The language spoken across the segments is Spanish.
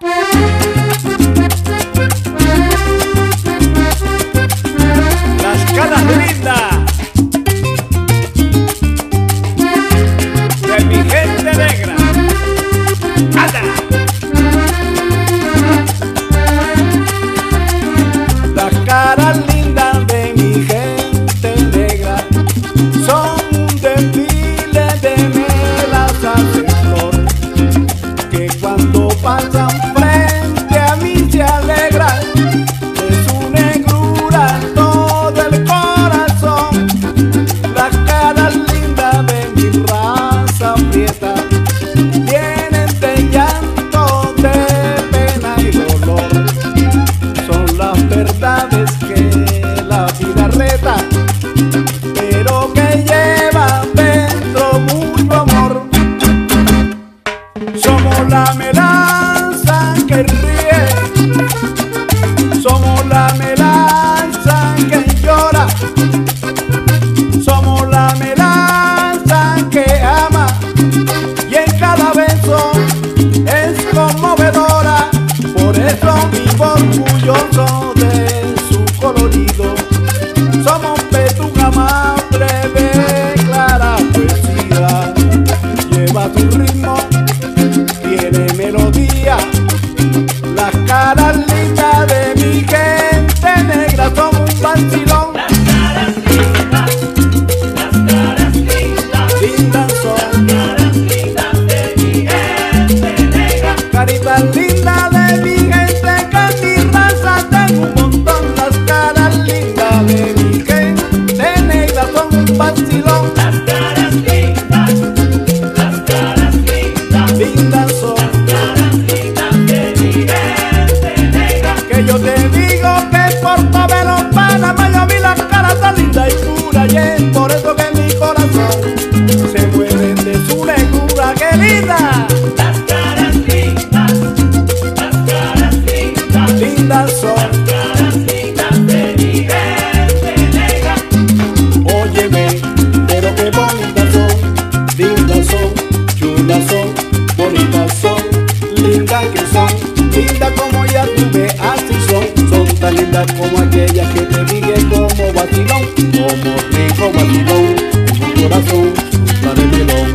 Las caras lindas de mi gente negra. ¡Anda! Las caras lindas cuando pasan frente a mí se alegran que ríe, somos la melanza que llora, somos la melanza que ama y en cada beso es conmovedora. Por eso vivo orgulloso de su colorido. Somos petuga más breve, clara poesía. Lleva tu ritmo, tiene melodía. Las caras lindas de mi gente negra son un vacilón. Que son, lindas como ya tuve, así son, son tan lindas como aquellas que te dije como vacilón, como rico vacilón, tu corazón, la de melón.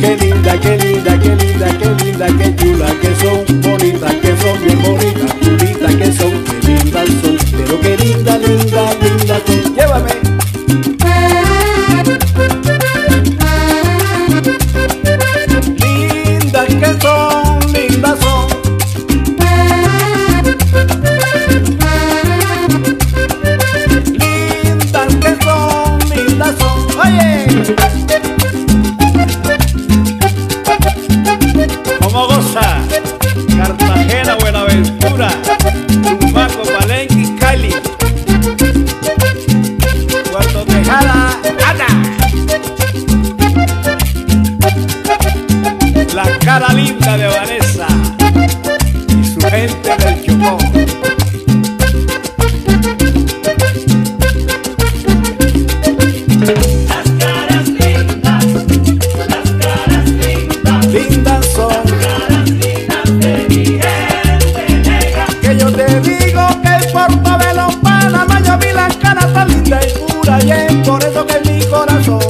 Qué linda, qué linda, qué linda, qué linda, qué chula que son, bonitas que son, bien bonitas, chulitas que son, qué lindas son, pero qué linda, linda Thank puras y es por eso que mi corazón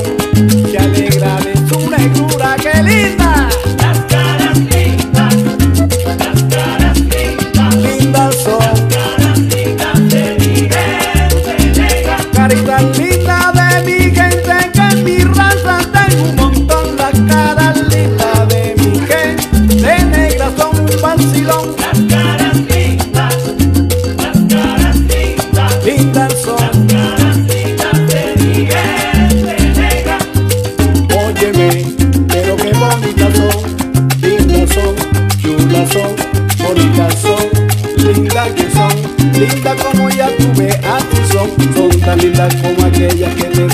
son, bonitas son, lindas que son, lindas como ya tuve, así son, son tan lindas como aquellas que te